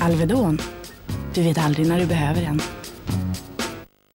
Alvedon. Du vet aldrig när du behöver en.